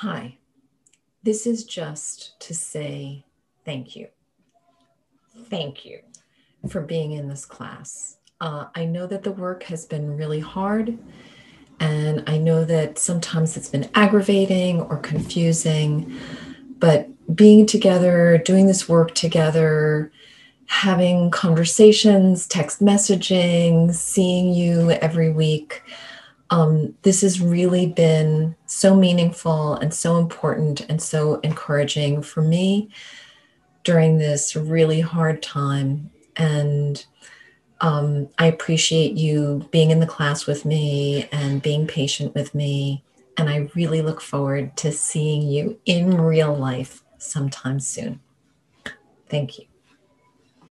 Hi, this is just to say thank you. Thank you for being in this class. Uh, I know that the work has been really hard, and I know that sometimes it's been aggravating or confusing, but being together, doing this work together, having conversations, text messaging, seeing you every week um, this has really been so meaningful and so important and so encouraging for me during this really hard time. And um, I appreciate you being in the class with me and being patient with me. And I really look forward to seeing you in real life sometime soon. Thank you.